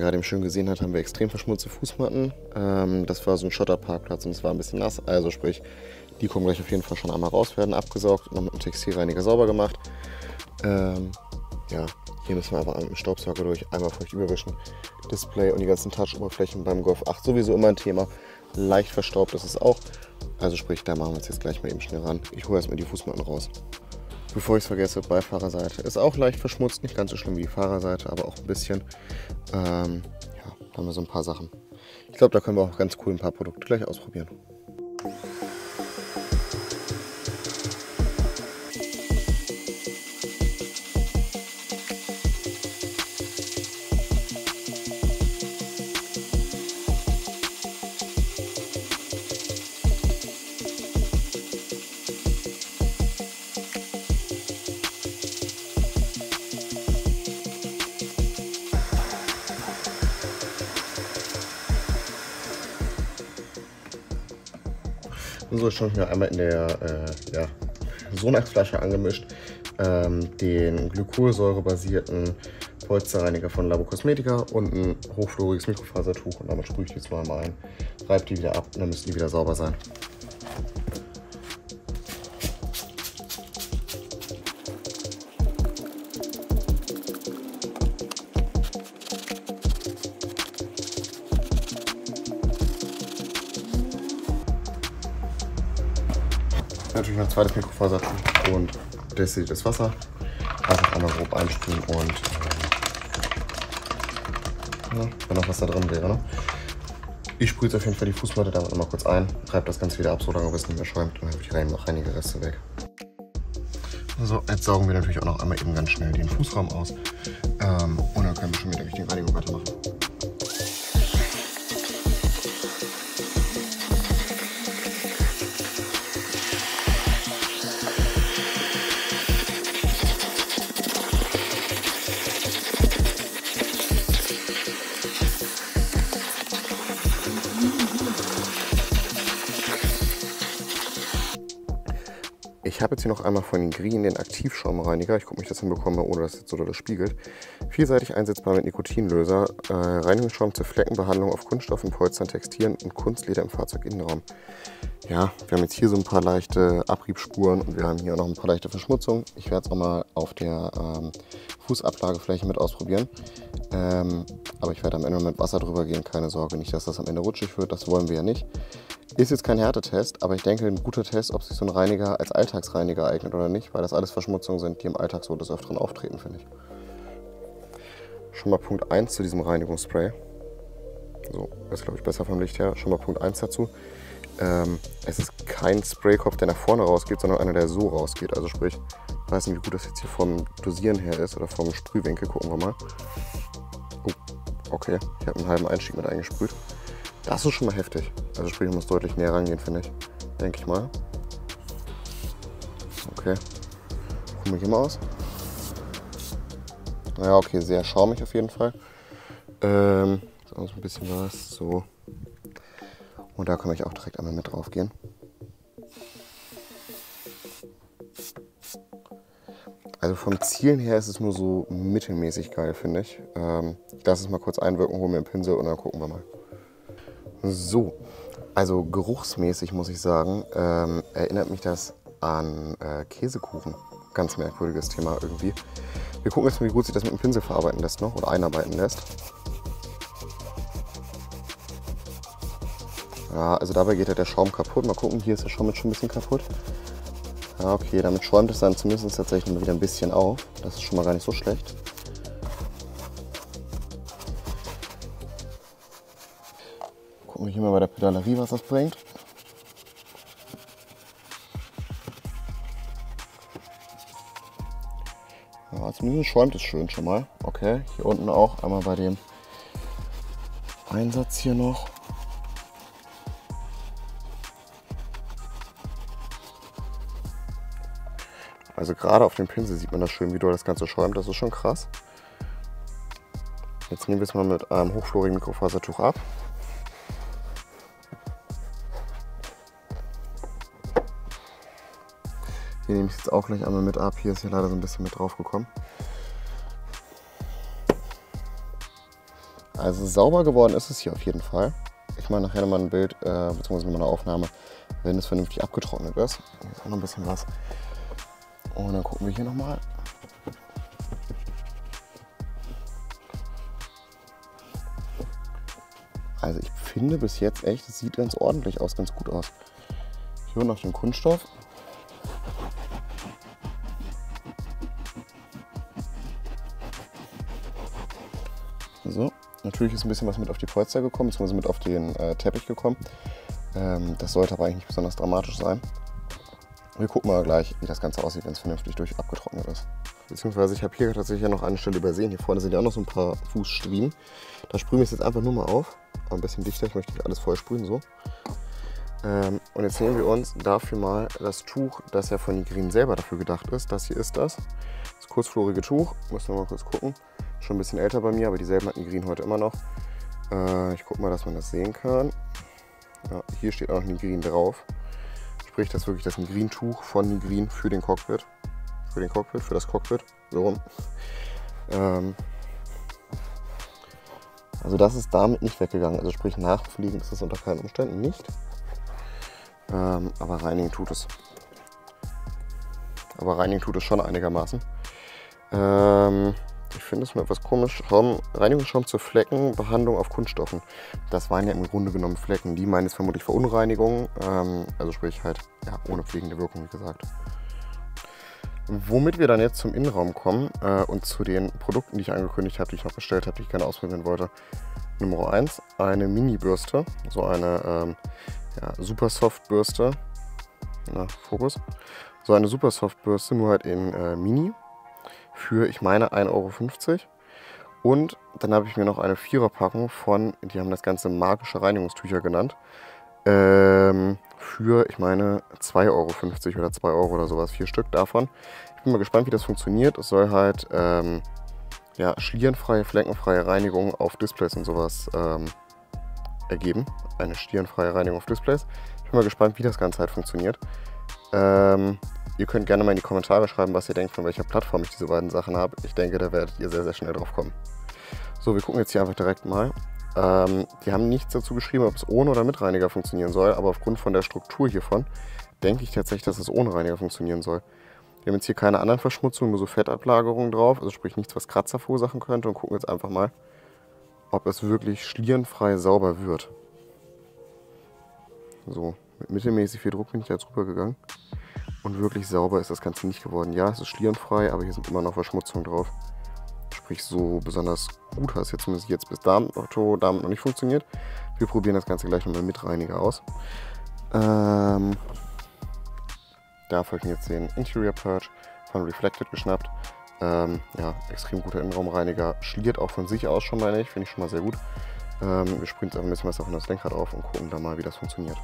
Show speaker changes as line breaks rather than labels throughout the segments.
gerade eben schön gesehen hat, haben wir extrem verschmutzte Fußmatten. Ähm, das war so ein Schotterparkplatz und es war ein bisschen nass. Also sprich, die kommen gleich auf jeden Fall schon einmal raus, werden abgesaugt und noch mit einem Textilreiniger sauber gemacht. Ähm, ja, hier müssen wir aber mit dem Staubsauger durch, einmal feucht überwischen. Display und die ganzen Touch-Oberflächen beim Golf 8 sowieso immer ein Thema. Leicht verstaubt ist es auch. Also sprich, da machen wir uns jetzt gleich mal eben schnell ran. Ich hole erstmal die Fußmatten raus. Bevor ich es vergesse, Beifahrerseite ist auch leicht verschmutzt, nicht ganz so schlimm wie die Fahrerseite, aber auch ein bisschen. Ähm, ja, haben wir so ein paar Sachen. Ich glaube, da können wir auch ganz cool ein paar Produkte gleich ausprobieren. So, ich habe mir einmal in der äh, ja, Sonax-Flasche angemischt ähm, den glykolsäurebasierten Polsterreiniger von Labo Cosmetica und ein hochfloriges Mikrofasertuch und damit sprühe ich die zweimal ein, reibe die wieder ab und dann müssen die wieder sauber sein. Natürlich noch ein zweites Mikrofasertuch und destilliertes Wasser. Einfach einmal grob einsprühen und äh, ja, wenn noch was da drin wäre. Ne? Ich sprühe jetzt auf jeden Fall die Fußmatte damit nochmal kurz ein, reibe das Ganze wieder ab, so lange bis es nicht mehr schäumt und dann habe ich rein noch einige Reste weg. So, jetzt saugen wir natürlich auch noch einmal eben ganz schnell den Fußraum aus ähm, und dann können wir schon Ich habe jetzt hier noch einmal von Green den Aktivschaumreiniger. Ich gucke, ob ich das hinbekomme, ohne dass es jetzt so das spiegelt. Vielseitig einsetzbar mit Nikotinlöser. Äh, Reinigungsschaum zur Fleckenbehandlung auf Kunststoffen, Polstern, Textilien und Kunstleder im Fahrzeuginnenraum. Ja, wir haben jetzt hier so ein paar leichte Abriebspuren und wir haben hier noch ein paar leichte Verschmutzungen. Ich werde es auch mal auf der ähm, Fußablagefläche mit ausprobieren. Ähm, aber ich werde am Ende mit Wasser drüber gehen, keine Sorge. Nicht, dass das am Ende rutschig wird, das wollen wir ja nicht. Ist jetzt kein Härtetest, aber ich denke, ein guter Test, ob sich so ein Reiniger als Alltagsreiniger eignet oder nicht, weil das alles Verschmutzungen sind, die im Alltag so des Öfteren auftreten, finde ich. Schon mal Punkt 1 zu diesem Reinigungsspray. So, ist glaube ich besser vom Licht her. Schon mal Punkt 1 dazu. Ähm, es ist kein Spraykopf, der nach vorne rausgeht, sondern einer, der so rausgeht. Also sprich, ich weiß nicht, wie gut das jetzt hier vom Dosieren her ist oder vom Sprühwinkel. Gucken wir mal. Oh, okay. Ich habe einen halben Einstieg mit eingesprüht. Das ist schon mal heftig. Also sprich, ich muss deutlich näher rangehen, finde ich. Denke ich mal. Okay. Gucken wir hier mal aus. Ja, okay, sehr schaumig auf jeden Fall. Ähm, sonst ein bisschen was. So. Und da kann ich auch direkt einmal mit drauf gehen. Also vom Zielen her ist es nur so mittelmäßig geil, finde ich. Ähm, ich lasse es mal kurz einwirken, hole mir einen Pinsel und dann gucken wir mal. So, also geruchsmäßig muss ich sagen, ähm, erinnert mich das an äh, Käsekuchen. Ganz merkwürdiges Thema irgendwie. Wir gucken jetzt mal, wie gut sich das mit dem Pinsel verarbeiten lässt noch oder einarbeiten lässt. Ja, also dabei geht ja der Schaum kaputt. Mal gucken, hier ist der Schaum jetzt schon ein bisschen kaputt. Ja, okay, damit schäumt es dann zumindest tatsächlich mal wieder ein bisschen auf. Das ist schon mal gar nicht so schlecht. Hier mal bei der Pedalerie, was das bringt. Ja, zumindest schäumt es schön schon mal. Okay, hier unten auch einmal bei dem Einsatz hier noch. Also gerade auf dem Pinsel sieht man das schön, wie doll das Ganze schäumt. Das ist schon krass. Jetzt nehmen wir es mal mit einem hochflorigen Mikrofasertuch ab. Hier nehme ich jetzt auch gleich einmal mit ab. Hier ist ja leider so ein bisschen mit drauf gekommen. Also sauber geworden ist es hier auf jeden Fall. Ich mache nachher nochmal ein Bild, äh, beziehungsweise nochmal eine Aufnahme, wenn es vernünftig abgetrocknet ist. Hier ist auch noch ein bisschen was. Und dann gucken wir hier nochmal. Also ich finde bis jetzt echt, es sieht ganz ordentlich aus, ganz gut aus. Hier noch den Kunststoff. Natürlich ist ein bisschen was mit auf die Polster gekommen, beziehungsweise mit auf den äh, Teppich gekommen. Ähm, das sollte aber eigentlich nicht besonders dramatisch sein. Wir gucken mal gleich, wie das Ganze aussieht, wenn es vernünftig durch abgetrocknet ist. Beziehungsweise ich habe hier tatsächlich noch eine Stelle übersehen. Hier vorne sind ja auch noch so ein paar Fußstriemen. Da sprühen wir es jetzt einfach nur mal auf. Ein bisschen dichter, ich möchte nicht alles voll sprühen, so. Ähm, und jetzt nehmen wir uns dafür mal das Tuch, das ja von Nigrin selber dafür gedacht ist. Das hier ist das. Das kurzflorige Tuch. Müssen wir mal kurz gucken. Schon ein bisschen älter bei mir, aber dieselben hat Nigrin heute immer noch. Äh, ich gucke mal, dass man das sehen kann. Ja, hier steht auch noch Nigrin drauf. Sprich, das ist wirklich das Nigrin-Tuch von Nigrin für den Cockpit. Für den Cockpit, für das Cockpit. So rum. Ähm, also das ist damit nicht weggegangen. Also sprich, nachfliegen ist es unter keinen Umständen nicht. Ähm, aber reinigen tut es. Aber reinigen tut es schon einigermaßen. Ähm, ich finde es mal etwas komisch. Schaum, Reinigungsschaum zur Fleckenbehandlung auf Kunststoffen. Das waren ja im Grunde genommen Flecken. Die meinen es vermutlich Verunreinigungen. Ähm, also sprich halt ja, ohne pflegende Wirkung, wie gesagt. Womit wir dann jetzt zum Innenraum kommen äh, und zu den Produkten, die ich angekündigt habe, die ich noch bestellt habe, die ich gerne ausprobieren wollte. Nummer 1, eine Mini-Bürste, so eine ähm, ja, Super Soft Bürste. Na, Fokus. So eine Super Soft Bürste, nur halt in äh, Mini. Für, ich meine, 1,50 Euro. Und dann habe ich mir noch eine Viererpackung von, die haben das Ganze magische Reinigungstücher genannt. Ähm, für, ich meine, 2,50 Euro oder 2 Euro oder sowas. Vier Stück davon. Ich bin mal gespannt, wie das funktioniert. Es soll halt ähm, ja, schlierenfreie, fleckenfreie Reinigung auf Displays und sowas ähm, ergeben. Eine schlierenfreie Reinigung auf Displays. Ich bin mal gespannt, wie das Ganze halt funktioniert. Ähm, ihr könnt gerne mal in die Kommentare schreiben, was ihr denkt, von welcher Plattform ich diese beiden Sachen habe. Ich denke, da werdet ihr sehr, sehr schnell drauf kommen. So, wir gucken jetzt hier einfach direkt mal. Ähm, die haben nichts dazu geschrieben, ob es ohne oder mit Reiniger funktionieren soll, aber aufgrund von der Struktur hiervon denke ich tatsächlich, dass es ohne Reiniger funktionieren soll. Wir haben jetzt hier keine anderen Verschmutzungen, nur so Fettablagerungen drauf, also sprich nichts, was Kratzer verursachen könnte und gucken jetzt einfach mal, ob es wirklich schlierenfrei sauber wird. So, mit mittelmäßig viel Druck bin ich da jetzt rübergegangen. Und wirklich sauber ist das Ganze nicht geworden. Ja, es ist schlierenfrei, aber hier sind immer noch Verschmutzungen drauf. Sprich, so besonders gut hat es jetzt zumindest jetzt bis damit noch nicht funktioniert. Wir probieren das Ganze gleich nochmal mit Reiniger aus. Ähm, da folgt mir jetzt den Interior Purge von Reflected geschnappt. Ähm, ja, extrem guter Innenraumreiniger. Schliert auch von sich aus schon mal nicht, finde ich schon mal sehr gut. Ähm, wir sprühen jetzt einfach ein bisschen was auf das Lenkrad auf und gucken da mal, wie das funktioniert.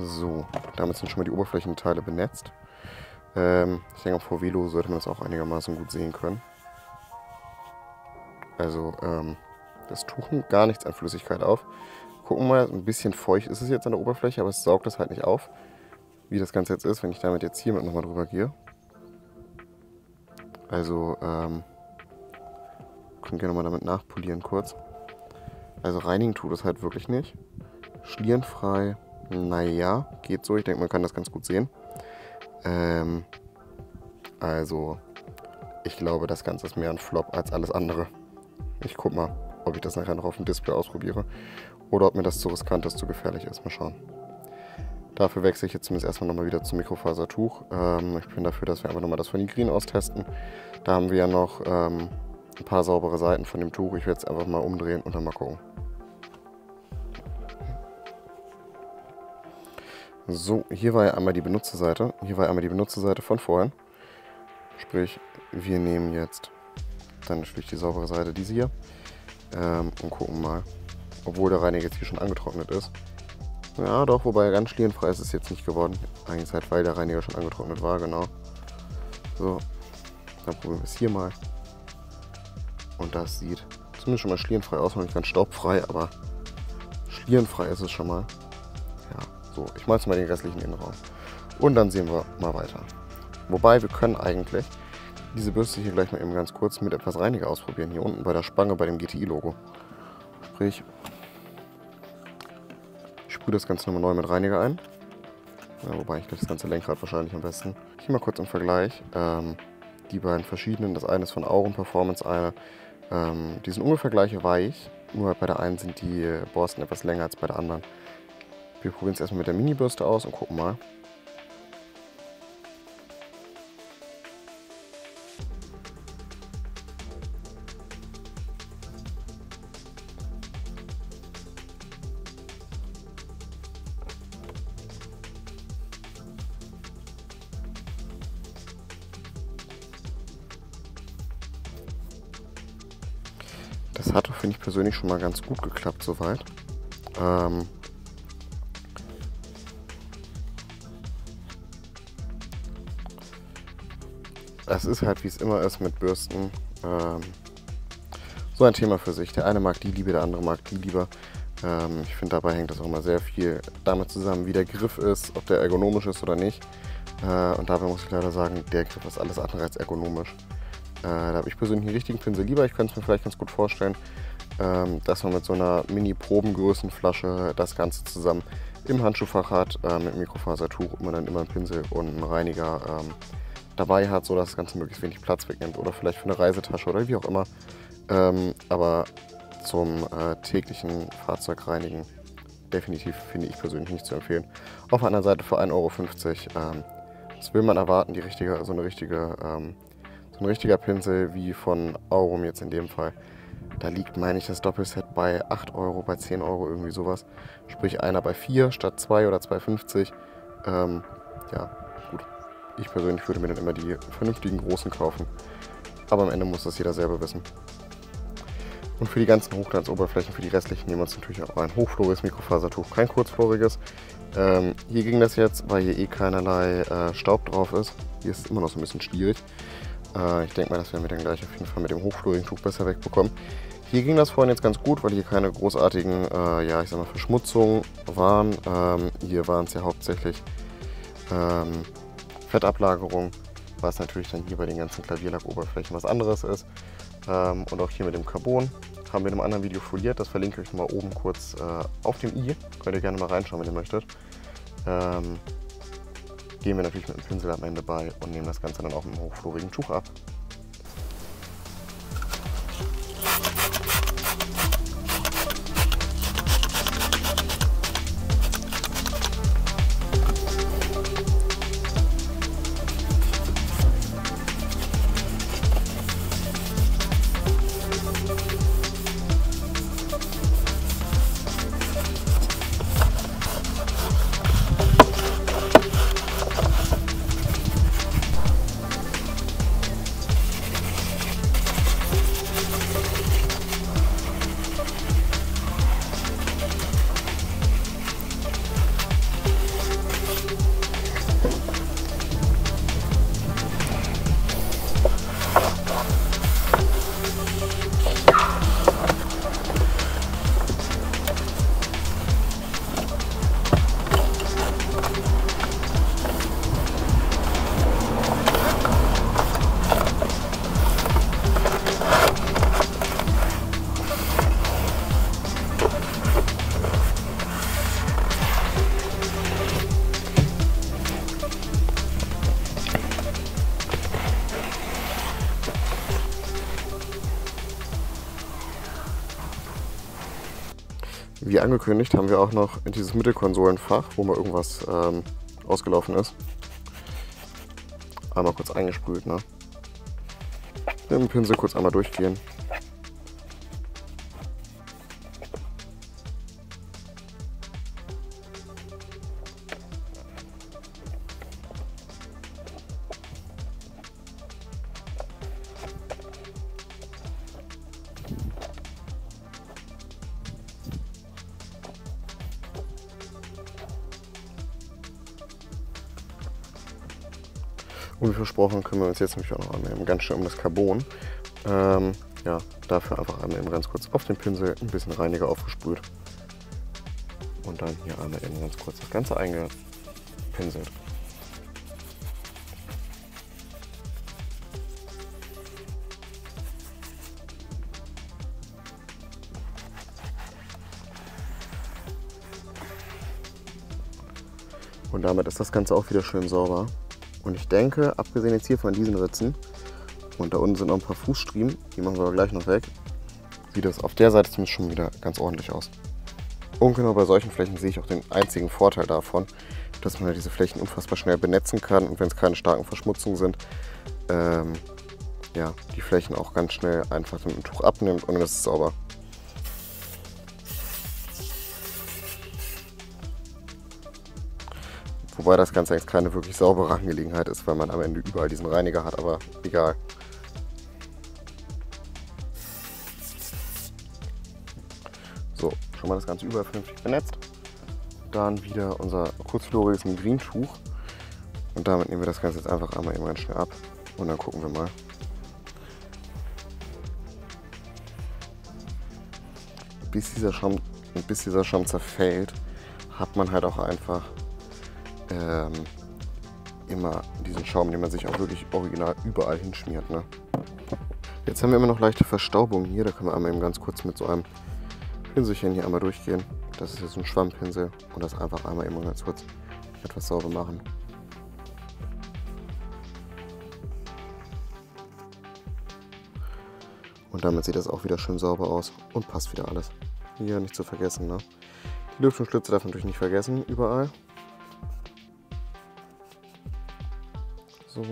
So, damit sind schon mal die Oberflächenteile benetzt. Ähm, ich denke, auf Velo sollte man das auch einigermaßen gut sehen können. Also, ähm, das Tuch nimmt gar nichts an Flüssigkeit auf gucken mal, ein bisschen feucht ist es jetzt an der Oberfläche, aber es saugt das halt nicht auf, wie das Ganze jetzt ist, wenn ich damit jetzt hier nochmal drüber gehe. Also, ähm, können gerne mal damit nachpolieren kurz. Also reinigen tut es halt wirklich nicht. Schlierenfrei, naja, geht so. Ich denke, man kann das ganz gut sehen. Ähm, also, ich glaube, das Ganze ist mehr ein Flop als alles andere. Ich guck mal, ob ich das nachher noch auf dem Display ausprobiere oder ob mir das zu riskant ist, zu gefährlich ist. Mal schauen. Dafür wechsle ich jetzt zumindest erstmal nochmal wieder zum Mikrofasertuch. Ähm, ich bin dafür, dass wir einfach nochmal das von Green austesten. Da haben wir ja noch ähm, ein paar saubere Seiten von dem Tuch. Ich werde es einfach mal umdrehen und dann mal gucken. So, hier war ja einmal die Benutzerseite. Hier war ja einmal die Benutzerseite von vorhin. Sprich, wir nehmen jetzt dann natürlich die saubere Seite, diese hier, ähm, und gucken mal, obwohl der Reiniger jetzt hier schon angetrocknet ist. Ja, doch, wobei ganz schlierenfrei ist es jetzt nicht geworden. Eigentlich halt, weil der Reiniger schon angetrocknet war, genau. So, dann probieren wir es hier mal. Und das sieht zumindest schon mal schlierenfrei aus, noch nicht ganz staubfrei, aber schlierenfrei ist es schon mal. So, ich mache jetzt mal den restlichen Innenraum. Und dann sehen wir mal weiter. Wobei, wir können eigentlich diese Bürste hier gleich mal eben ganz kurz mit etwas Reiniger ausprobieren. Hier unten bei der Spange bei dem GTI-Logo. Sprich, ich sprühe das Ganze nochmal neu mit Reiniger ein. Ja, wobei ich das ganze Lenkrad wahrscheinlich am besten. Hier mal kurz im Vergleich. Ähm, die beiden verschiedenen, das eine ist von Aurum Performance, eine, ähm, die sind ungefähr gleich weich. Nur bei der einen sind die Borsten etwas länger als bei der anderen. Wir probieren es erstmal mit der Mini-Bürste aus und gucken mal. Das hat, finde ich persönlich, schon mal ganz gut geklappt soweit. Ähm es ist halt, wie es immer ist mit Bürsten, ähm so ein Thema für sich. Der eine mag die Liebe, der andere mag die lieber. Ähm ich finde, dabei hängt das auch immer sehr viel damit zusammen, wie der Griff ist, ob der ergonomisch ist oder nicht. Äh und dabei muss ich leider sagen, der Griff ist alles andere als ergonomisch. Äh, da habe ich persönlich einen richtigen Pinsel lieber. Ich könnte es mir vielleicht ganz gut vorstellen, ähm, dass man mit so einer Mini-Probengrößenflasche das Ganze zusammen im Handschuhfach hat, äh, mit Mikrofasertuch und man dann immer einen Pinsel und einen Reiniger ähm, dabei hat, sodass das Ganze möglichst wenig Platz wegnimmt oder vielleicht für eine Reisetasche oder wie auch immer. Ähm, aber zum äh, täglichen Fahrzeugreinigen definitiv finde ich persönlich nicht zu empfehlen. Auf einer Seite für 1,50 Euro. Ähm, was will man erwarten? Die richtige, so eine richtige ähm, ein richtiger Pinsel wie von Aurum jetzt in dem Fall. Da liegt, meine ich, das Doppelset bei 8 Euro, bei 10 Euro, irgendwie sowas. Sprich einer bei 4 statt 2 oder 2,50. Ähm, ja. Ich persönlich würde mir dann immer die vernünftigen großen kaufen. Aber am Ende muss das jeder selber wissen. Und für die ganzen Hochglanzoberflächen, für die restlichen nehmen wir uns natürlich auch ein hochfloriges Mikrofasertuch, kein kurzfloriges. Ähm, hier ging das jetzt, weil hier eh keinerlei äh, Staub drauf ist. Hier ist es immer noch so ein bisschen schwierig. Äh, ich denke mal, das werden wir dann gleich auf jeden Fall mit dem hochflorigen Tuch besser wegbekommen. Hier ging das vorhin jetzt ganz gut, weil hier keine großartigen, äh, ja, ich sag mal, Verschmutzungen waren. Ähm, hier waren es ja hauptsächlich ähm, Fettablagerung, was natürlich dann hier bei den ganzen Klavierlackoberflächen was anderes ist. Ähm, und auch hier mit dem Carbon haben wir in einem anderen Video foliert. Das verlinke ich euch mal oben kurz äh, auf dem i. Könnt ihr gerne mal reinschauen, wenn ihr möchtet. Ähm, gehen wir natürlich mit dem Pinsel am Ende bei und nehmen das Ganze dann auch mit einem hochflorigen Tuch ab. Angekündigt haben wir auch noch dieses Mittelkonsolenfach, wo mal irgendwas ähm, ausgelaufen ist. Einmal kurz eingesprüht, ne? Mit dem Pinsel kurz einmal durchgehen. angesprochen, kümmern wir uns jetzt nämlich auch noch einmal ganz schön um das Carbon. Ähm, ja, dafür einfach einmal eben ganz kurz auf den Pinsel ein bisschen Reiniger aufgesprüht. Und dann hier einmal eben ganz kurz das Ganze eingepinselt. Und damit ist das Ganze auch wieder schön sauber. Und ich denke, abgesehen jetzt hier von diesen Ritzen, und da unten sind noch ein paar Fußstriemen, die machen wir aber gleich noch weg, sieht das auf der Seite zumindest schon wieder ganz ordentlich aus. Und genau bei solchen Flächen sehe ich auch den einzigen Vorteil davon, dass man diese Flächen unfassbar schnell benetzen kann und wenn es keine starken Verschmutzungen sind, ähm, ja, die Flächen auch ganz schnell einfach mit dem Tuch abnimmt und dann ist es sauber. Wobei das Ganze eigentlich keine wirklich saubere Angelegenheit ist, weil man am Ende überall diesen Reiniger hat, aber egal. So, schon mal das Ganze überall vernünftig benetzt. Dann wieder unser kurzfloriges Migrintuch. Und damit nehmen wir das Ganze jetzt einfach einmal eben ganz schnell ab. Und dann gucken wir mal. Bis dieser Schaum, bis dieser Schaum zerfällt, hat man halt auch einfach ähm, immer diesen Schaum, den man sich auch wirklich original überall hinschmiert. Ne? Jetzt haben wir immer noch leichte Verstaubung hier. Da können wir einmal eben ganz kurz mit so einem Pinselchen hier einmal durchgehen. Das ist jetzt ein Schwammpinsel und das einfach einmal eben ganz kurz etwas sauber machen. Und damit sieht das auch wieder schön sauber aus und passt wieder alles. Hier nicht zu vergessen, ne? Die Lüftungsschlitze darf man natürlich nicht vergessen, überall. So.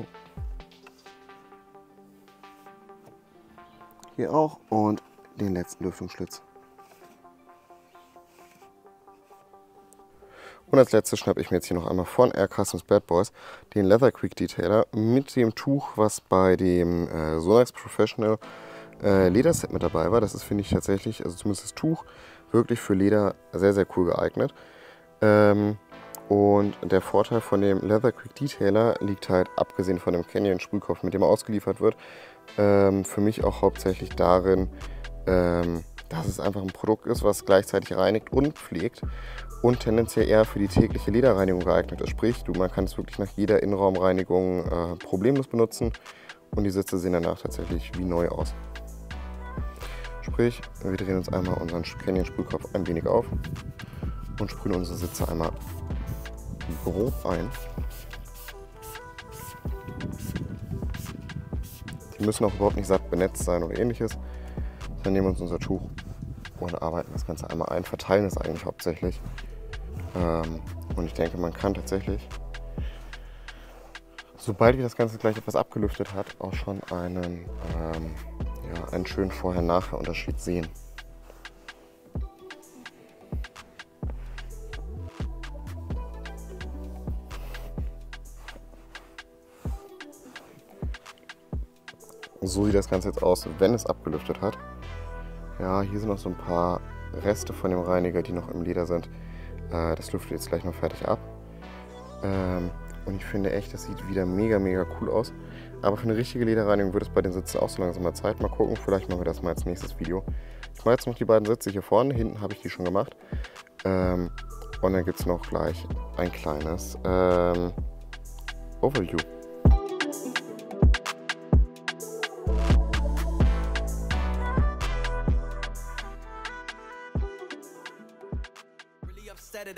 Hier auch und den letzten Lüftungsschlitz. Und als letztes schnappe ich mir jetzt hier noch einmal von Air Customs Bad Boys den Leather Quick Detailer mit dem Tuch, was bei dem äh, Sonax Professional äh, Lederset mit dabei war. Das ist, finde ich, tatsächlich, also zumindest das Tuch, wirklich für Leder sehr, sehr cool geeignet. Ähm, und der Vorteil von dem Leather Quick Detailer liegt halt, abgesehen von dem Canyon Sprühkopf, mit dem er ausgeliefert wird, ähm, für mich auch hauptsächlich darin, ähm, dass es einfach ein Produkt ist, was gleichzeitig reinigt und pflegt und tendenziell eher für die tägliche Lederreinigung geeignet ist. Sprich, du, man kann es wirklich nach jeder Innenraumreinigung äh, problemlos benutzen und die Sitze sehen danach tatsächlich wie neu aus. Sprich, wir drehen uns einmal unseren Canyon Sprühkopf ein wenig auf und sprühen unsere Sitze einmal grob ein. Die müssen auch überhaupt nicht satt benetzt sein oder ähnliches. Dann nehmen wir uns unser Tuch und arbeiten das Ganze einmal ein, verteilen es eigentlich hauptsächlich. Ähm, und ich denke, man kann tatsächlich, sobald wir das Ganze gleich etwas abgelüftet hat, auch schon einen, ähm, ja, einen schönen Vorher-Nachher-Unterschied sehen. So sieht das Ganze jetzt aus, wenn es abgelüftet hat. Ja, hier sind noch so ein paar Reste von dem Reiniger, die noch im Leder sind. Äh, das lüftet jetzt gleich noch fertig ab. Ähm, und ich finde echt, das sieht wieder mega, mega cool aus. Aber für eine richtige Lederreinigung wird es bei den Sitzen auch so langsam mal Zeit. Mal gucken, vielleicht machen wir das mal als nächstes Video. Ich mache jetzt noch die beiden Sitze hier vorne. Hinten habe ich die schon gemacht. Ähm, und dann gibt es noch gleich ein kleines ähm, Overview.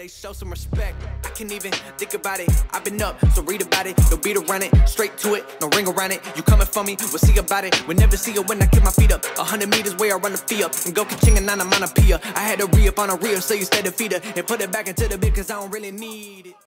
Saturday, show some respect. I can't even think about it. I've been up, so read about it. No beat around it, straight to it, no ring around it. You coming for me, we'll see about it. We'll never see it when I kick my feet up. A hundred meters where I run the fee up. And go kitchen and on a pia. I had to re up on a reel, so you stay the feeder. And put it back into the bit, cause I don't really need it.